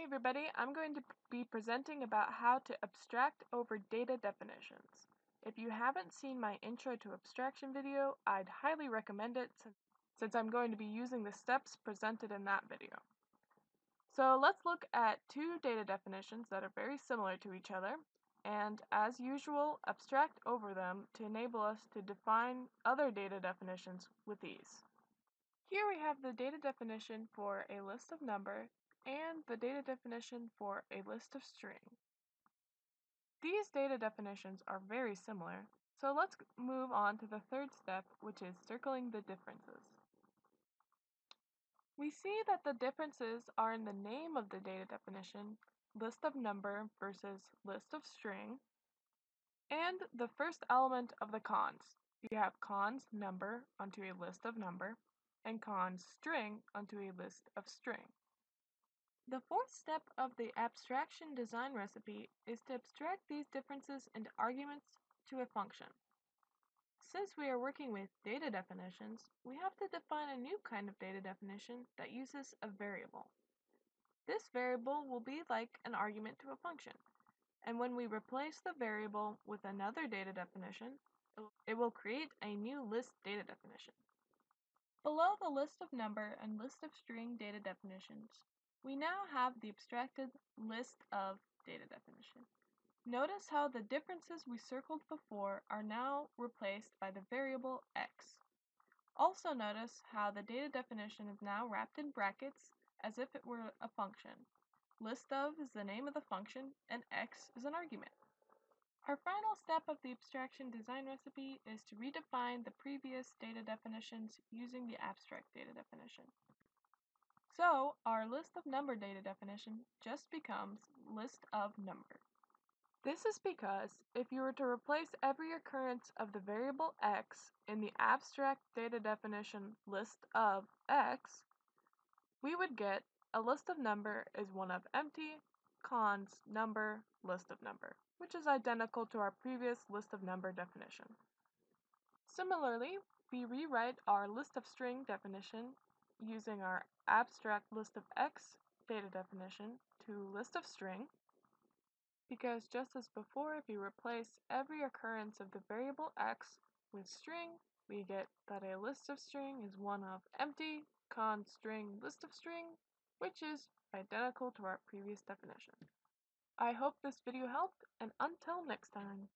Hey everybody, I'm going to be presenting about how to abstract over data definitions. If you haven't seen my intro to abstraction video, I'd highly recommend it since I'm going to be using the steps presented in that video. So let's look at two data definitions that are very similar to each other, and as usual, abstract over them to enable us to define other data definitions with ease. Here we have the data definition for a list of number and the data definition for a list of string. These data definitions are very similar, so let's move on to the third step, which is circling the differences. We see that the differences are in the name of the data definition, list of number versus list of string, and the first element of the cons. You have cons number onto a list of number, and cons string onto a list of string. The fourth step of the abstraction design recipe is to abstract these differences into arguments to a function. Since we are working with data definitions, we have to define a new kind of data definition that uses a variable. This variable will be like an argument to a function, and when we replace the variable with another data definition, it will create a new list data definition. Below the list of number and list of string data definitions, we now have the abstracted list of data definition. Notice how the differences we circled before are now replaced by the variable x. Also notice how the data definition is now wrapped in brackets as if it were a function. List of is the name of the function and x is an argument. Our final step of the abstraction design recipe is to redefine the previous data definitions using the abstract data definition. So our list of number data definition just becomes list of number. This is because if you were to replace every occurrence of the variable x in the abstract data definition list of x, we would get a list of number is one of empty, cons, number, list of number, which is identical to our previous list of number definition. Similarly, we rewrite our list of string definition using our abstract list of x data definition to list of string because just as before if you replace every occurrence of the variable x with string we get that a list of string is one of empty cons string list of string which is identical to our previous definition. I hope this video helped and until next time.